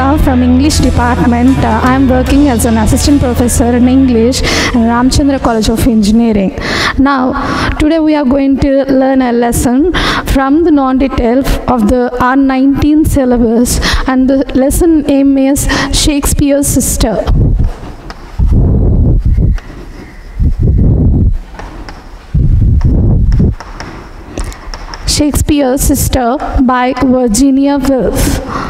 From English department. Uh, I am working as an assistant professor in English in Ramchandra College of Engineering. Now, today we are going to learn a lesson from the non-detail of the R19 syllabus and the lesson name is Shakespeare's Sister. Shakespeare's Sister by Virginia Woolf.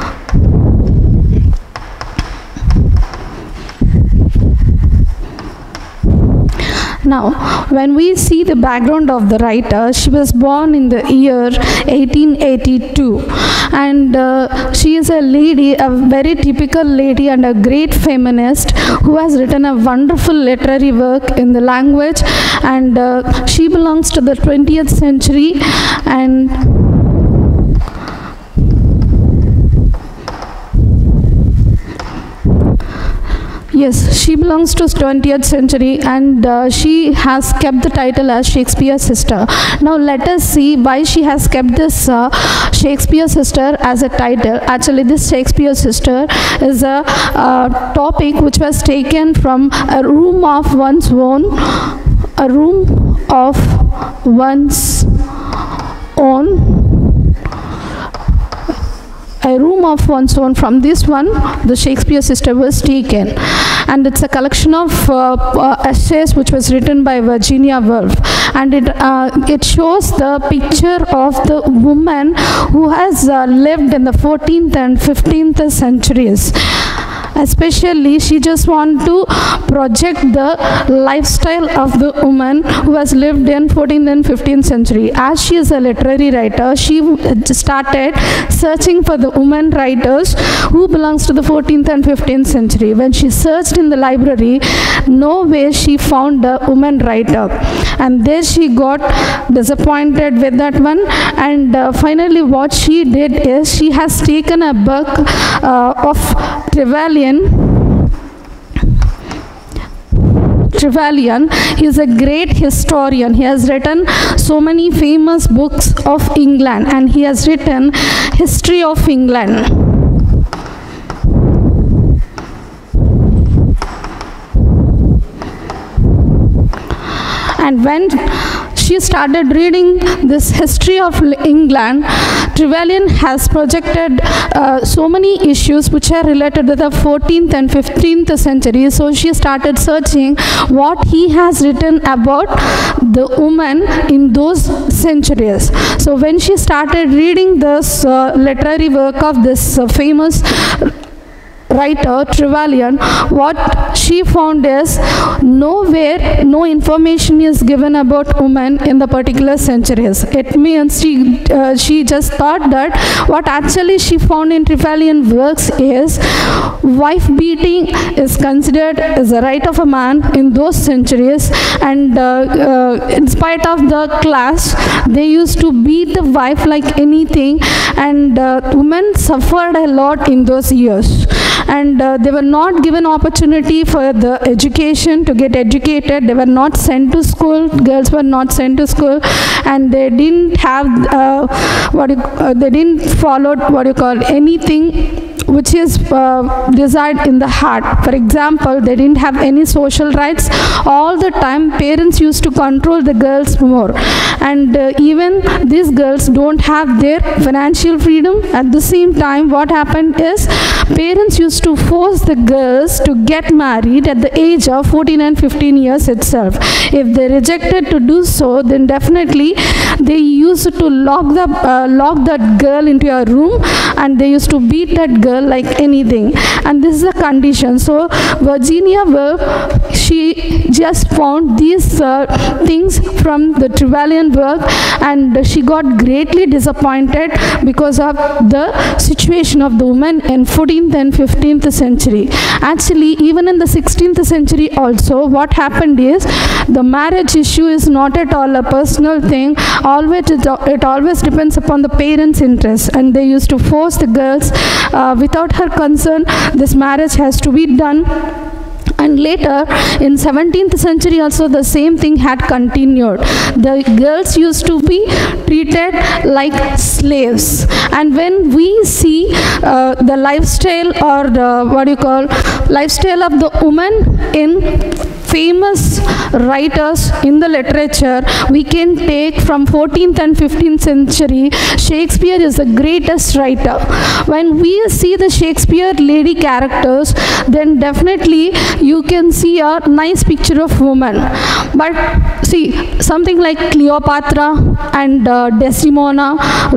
Now, when we see the background of the writer, she was born in the year 1882 and uh, she is a lady, a very typical lady and a great feminist who has written a wonderful literary work in the language. And uh, she belongs to the 20th century and Yes, she belongs to 20th century and uh, she has kept the title as Shakespeare's sister. Now let us see why she has kept this uh, Shakespeare's sister as a title. Actually this Shakespeare's sister is a uh, topic which was taken from a room of one's own, a room of one's own a room of one's own. From this one the shakespeare sister was taken. And it's a collection of uh, uh, essays which was written by virginia woolf. And it uh, it shows the picture of the woman who has uh, lived in the 14th and 15th centuries especially she just want to project the lifestyle of the woman who has lived in 14th and 15th century. As she is a literary writer she started searching for the woman writers who belongs to the 14th and 15th century. When she searched in the library nowhere she found a woman writer. And there she got disappointed with that one. And uh, finally what she did is she has taken a book uh, of Trevelyan Trevelyan is a great historian. He has written so many famous books of England and he has written History of England. And when she started reading this history of England, Trevelyan has projected uh, so many issues which are related to the 14th and 15th century. So she started searching what he has written about the woman in those centuries. So when she started reading this uh, literary work of this uh, famous writer Trevelyan, what she found is nowhere no information is given about women in the particular centuries. It means she, uh, she just thought that what actually she found in Trevelyan works is wife beating is considered as a right of a man in those centuries. And uh, uh, in spite of the class they used to beat the wife like anything. And uh, women suffered a lot in those years and uh, they were not given opportunity for the education to get educated. They were not sent to school. Girls were not sent to school. And they didn't have uh, what you, uh, they didn't follow what you call anything which is uh, desired in the heart. For example, they didn't have any social rights. All the time, parents used to control the girls more. And uh, even these girls don't have their financial freedom. At the same time, what happened is parents used to force the girls to get married at the age of 14 and 15 years itself. If they rejected to do so, then definitely they used to lock the uh, lock that girl into a room and they used to beat that girl like anything. And this is a condition. So Virginia Woolf she just found these uh, things from the Trevelyan work and she got greatly disappointed because of the situation of the woman in 14th and 15th century. Actually even in the 16th century also what happened is the marriage issue is not at all a personal thing. Always it, always depends upon the parents interest and they used to force the girls uh, without her concern this marriage has to be done and later in 17th century also the same thing had continued. The girls used to be treated like slaves. And when we see uh, the lifestyle or the what do you call lifestyle of the woman in famous writers in the literature we can take from 14th and 15th century shakespeare is the greatest writer. When we see the shakespeare lady characters then definitely you can see a nice picture of woman but see something like cleopatra and uh, desdemona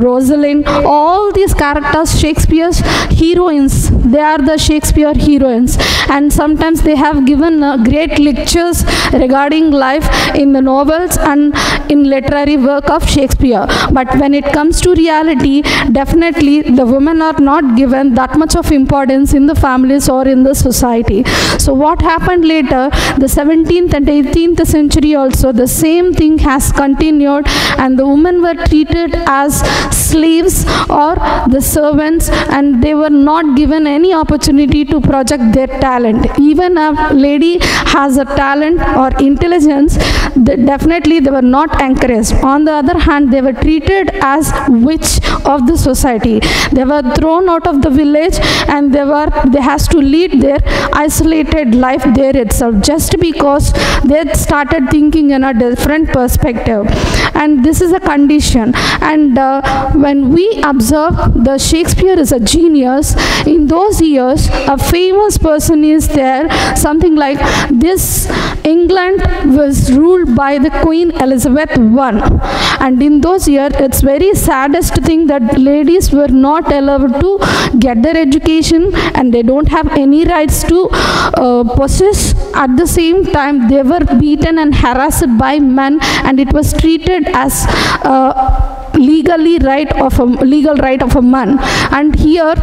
rosalind all these characters shakespeare's heroines they are the shakespeare heroines and sometimes they have given uh, great lectures regarding life in the novels and in literary work of Shakespeare. But when it comes to reality, definitely the women are not given that much of importance in the families or in the society. So what happened later, the 17th and 18th century also, the same thing has continued and the women were treated as slaves or the servants and they were not given any opportunity to project their talent. Even a lady has a talent or intelligence, definitely they were not encouraged. On the other hand, they were treated as witch of the society. They were thrown out of the village and they were they has to lead their isolated life there itself just because they started thinking in a different perspective. And this is a condition. And uh, when we observe the Shakespeare is a genius, in those years, a famous person is there, something like this England was ruled by the Queen Elizabeth I. And in those years, it's very saddest thing that ladies were not allowed to get their education and they don't have any rights to uh, At the same time, they were beaten and harassed by men and it was treated as uh, legally right of a legal right of a man. And here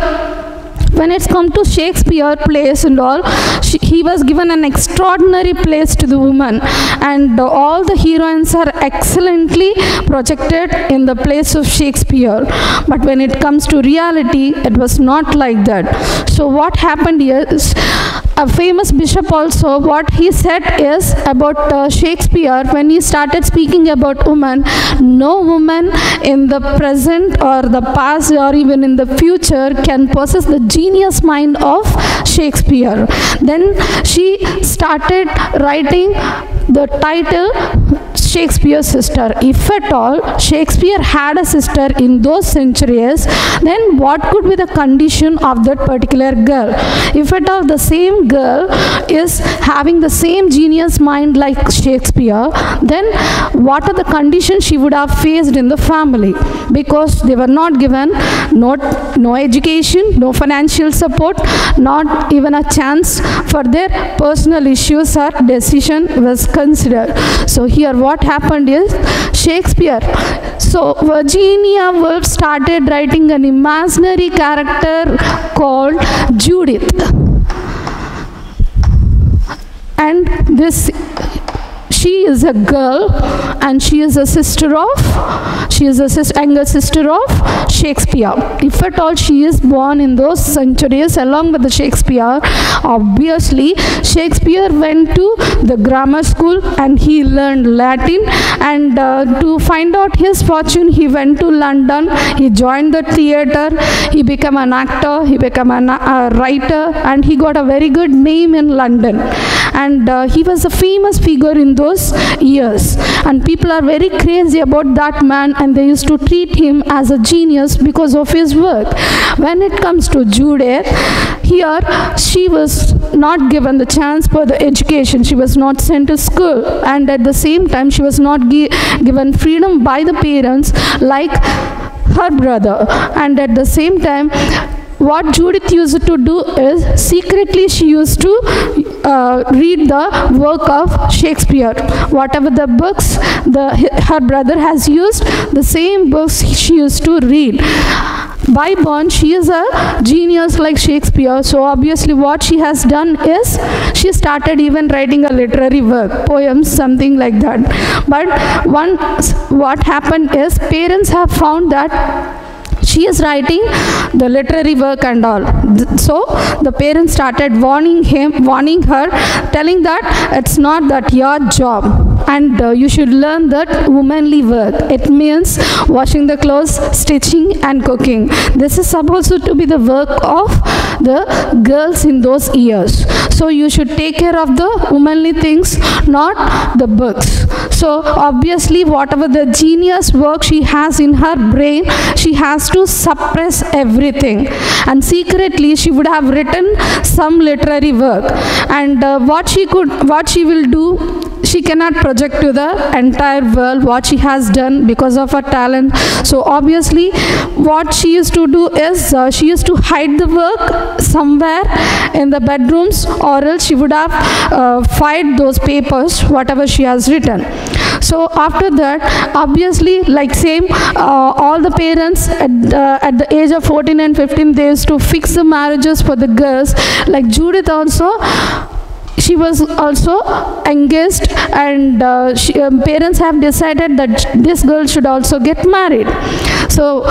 when it's come to Shakespeare plays and all, she, he was given an extraordinary place to the woman and all the heroines are excellently projected in the place of Shakespeare. But when it comes to reality, it was not like that. So what happened is, a famous bishop also, what he said is about uh, Shakespeare, when he started speaking about women, no woman in the present or the past or even in the future can possess the genius mind of Shakespeare. Then she started writing the title Shakespeare's sister. If at all Shakespeare had a sister in those centuries, then what could be the condition of that particular girl? If at all the same girl is having the same genius mind like Shakespeare, then what are the conditions she would have faced in the family? Because they were not given no, no education, no financial support, not even a chance for their personal issues or decision was considered. So here what happened is Shakespeare. So Virginia Woolf started writing an imaginary character called Judith. This she is a girl and she is a sister of she is a sis younger sister of Shakespeare. If at all she is born in those centuries along with the Shakespeare, obviously Shakespeare went to the grammar school and he learned Latin and uh, to find out his fortune he went to London, he joined the theater, he became an actor, he became a uh, writer and he got a very good name in London. And uh, he was a famous figure in those years. And people are very crazy about that man and they used to treat him as a genius because of his work. When it comes to judith here she was not given the chance for the education. She was not sent to school. And at the same time she was not gi given freedom by the parents like her brother. And at the same time what Judith used to do is secretly she used to uh, read the work of Shakespeare. Whatever the books the, her brother has used, the same books she used to read. By born, she is a genius like Shakespeare. So obviously what she has done is she started even writing a literary work, poems, something like that. But one, what happened is parents have found that she is writing the literary work and all. So the parents started warning him warning her telling that it's not that your job and uh, you should learn that womanly work. It means washing the clothes stitching and cooking. This is supposed to be the work of the girls in those years. So you should take care of the womanly things not the books. So obviously whatever the genius work she has in her brain she has to suppress everything. And secretly she would have written some literary work. And uh, what she could what she will do she cannot project to the entire world what she has done because of her talent. So obviously what she used to do is uh, she used to hide the work somewhere in the bedrooms or else she would have uh, filed those papers whatever she has written. So after that obviously like same uh, all the parents at, uh, at the age of 14 and 15 they used to fix the marriages for the girls. Like judith also she was also engaged and uh, she, um, parents have decided that this girl should also get married. So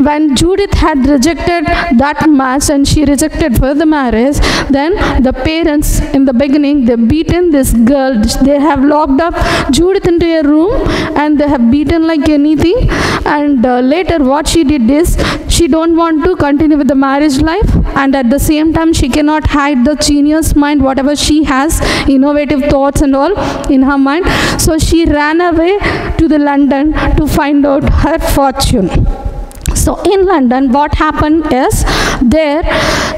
when Judith had rejected that match and she rejected for the marriage, then the parents in the beginning they beaten this girl. They have locked up Judith into a room and they have beaten like anything. And uh, later, what she did is she don't want to continue with the marriage life, and at the same time she cannot hide the genius mind, whatever she has, innovative thoughts and all in her mind. So she ran away to the London to find out her fortune. So in London, what happened is there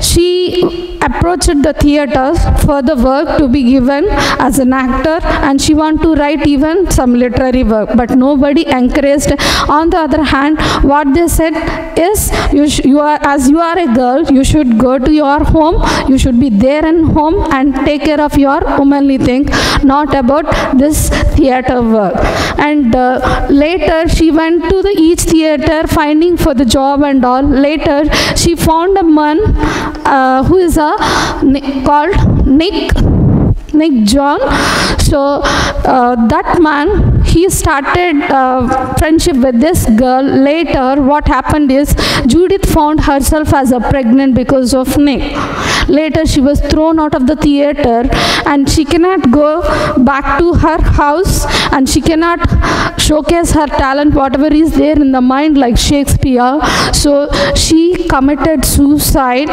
she approached the theaters for the work to be given as an actor and she want to write even some literary work but nobody encouraged. On the other hand what they said is you, you are as you are a girl you should go to your home you should be there in home and take care of your womanly thing not about this theater work. And uh, later she went to the each theater finding for the job and all. Later she found a man uh, who is a called nick Nick John. So uh, that man, he started uh, friendship with this girl. Later, what happened is Judith found herself as a pregnant because of Nick. Later, she was thrown out of the theater, and she cannot go back to her house, and she cannot showcase her talent, whatever is there in the mind, like Shakespeare. So she committed suicide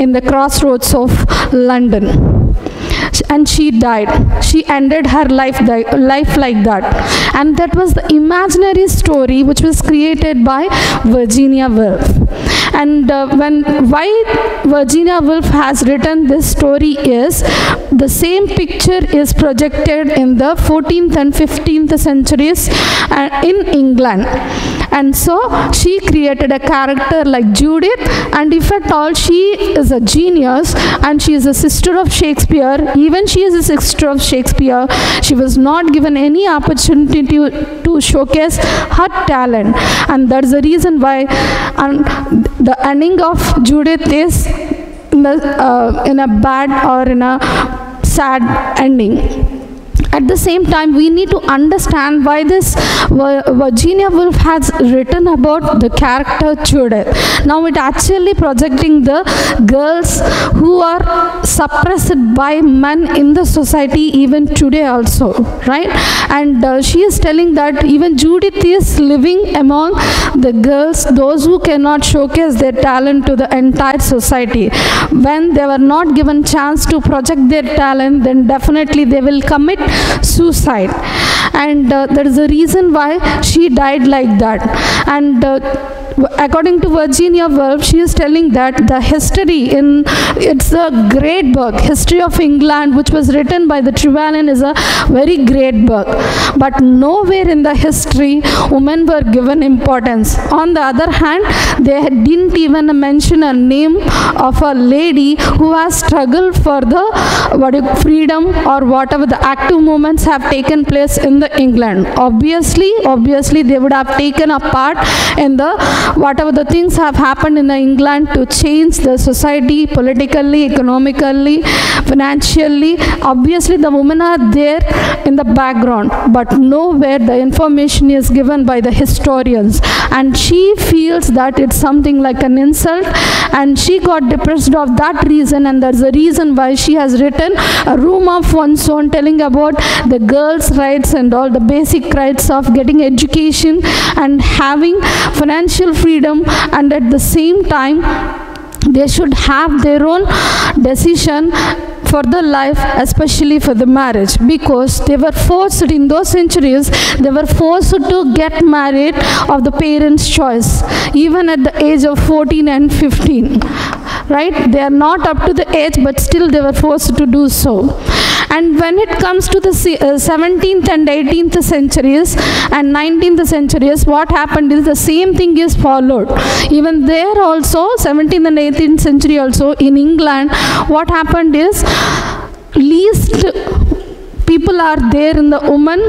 in the crossroads of London and she died. She ended her life life like that. And that was the imaginary story which was created by virginia woolf and uh, when why virginia woolf has written this story is the same picture is projected in the 14th and 15th centuries uh, in england. And so she created a character like judith and if at all she is a genius and she is a sister of shakespeare. Even she is a sister of shakespeare. She was not given any opportunity to, to showcase her talent. And that's the reason why and the ending of judith is in, the, uh, in a bad or in a sad ending at the same time we need to understand why this virginia woolf has written about the character judith now it actually projecting the girls who are suppressed by men in the society even today also right? And uh, she is telling that even judith is living among the girls those who cannot showcase their talent to the entire society. When they were not given chance to project their talent then definitely they will commit suicide. And uh, there is a reason why she died like that. And uh, according to virginia woolf she is telling that the history in it's a great book. History of england which was written by the trevelyan is a very great book. But nowhere in the history women were given importance. On the other hand they didn't even mention a name of a lady who has struggled for the what freedom or whatever the active movements have taken place in the england. Obviously obviously they would have taken a part in the whatever the things have happened in England to change the society politically, economically, financially. Obviously, the women are there in the background, but nowhere the information is given by the historians. And she feels that it's something like an insult, and she got depressed of that reason, and that's the reason why she has written a room of one's own telling about the girls' rights and all the basic rights of getting education and having financial freedom and at the same time they should have their own decision for the life especially for the marriage. Because they were forced in those centuries they were forced to get married of the parents choice even at the age of 14 and 15 right? They are not up to the age but still they were forced to do so and when it comes to the uh, 17th and 18th centuries and 19th centuries, what happened is the same thing is followed. Even there also, 17th and 18th century also in England, what happened is least people are there in the woman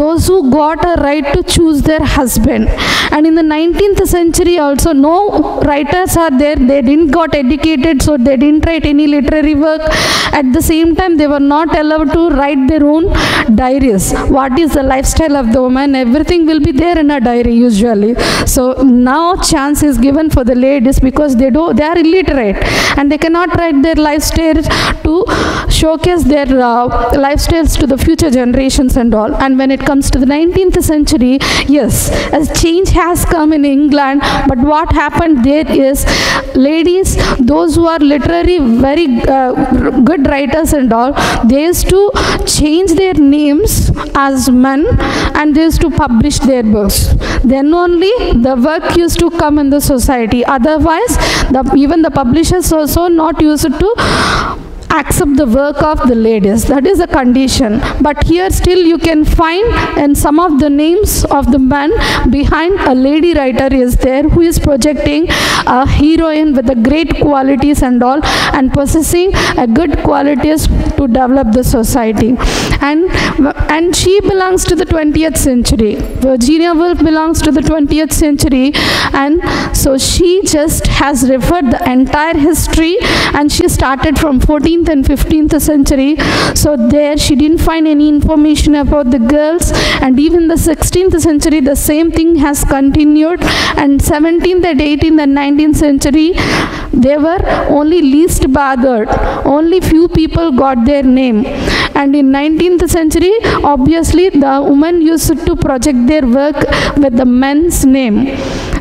those who got a right to choose their husband. And in the 19th century also no writers are there. They didn't got educated so they didn't write any literary work. At the same time they were not allowed to write their own diaries. What is the lifestyle of the woman? Everything will be there in a diary usually. So now chance is given for the ladies because they do they are illiterate and they cannot write their lifestyle to showcase their uh, lifestyles to the future generations and all. And when it comes to the 19th century, yes, a change has come in England, but what happened there is ladies, those who are literary, very uh, good writers and all, they used to change their names as men and they used to publish their books. Then only the work used to come in the society. Otherwise, the, even the publishers also not used to accept the work of the ladies. That is a condition. But here still you can find and some of the names of the men behind a lady writer is there who is projecting a heroine with the great qualities and all and possessing a good qualities to develop the society. And, and she belongs to the 20th century. Virginia Woolf belongs to the 20th century and so she just has referred the entire history and she started from 14th and 15th century. So there she didn't find any information about the girls and even the 16th century the same thing has continued and 17th and 18th and 19th century they were only least bothered. Only few people got their name. And in 19th century obviously the women used to project their work with the men's name.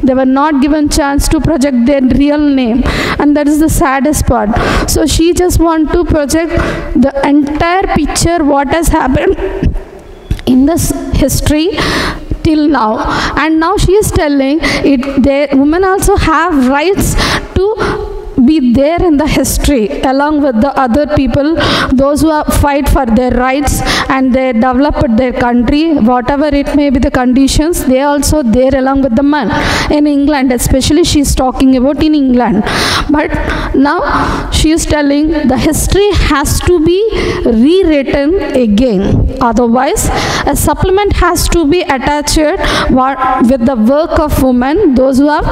They were not given chance to project their real name and that is the saddest part. So she just want to project the entire picture what has happened in this history till now and now she is telling it they women also have rights to be there in the history along with the other people those who fight for their rights and they developed their country whatever it may be the conditions they are also there along with the man in england especially she is talking about in england. But now she is telling the history has to be rewritten again. Otherwise a supplement has to be attached with the work of women those who have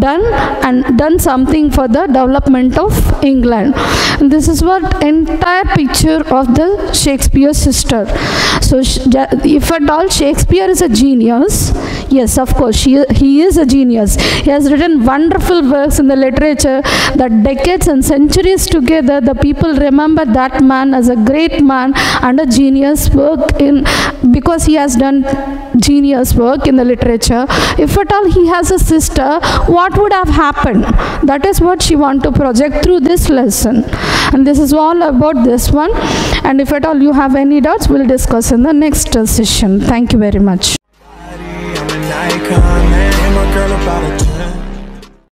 done and done something for the development of england. And this is what entire picture of the shakespeare sister. So if at all shakespeare is a genius yes of course. She, he is a genius. He has written wonderful works in the literature that decades and centuries together the people remember that man as a great man and a genius work in because he has done genius work in the literature. If at all he has a sister what would have happened? That is what she want to project through this lesson. And this is all about this one. And if at all you have any doubts we'll discuss in the next session. Thank you very much icon and my a girl about a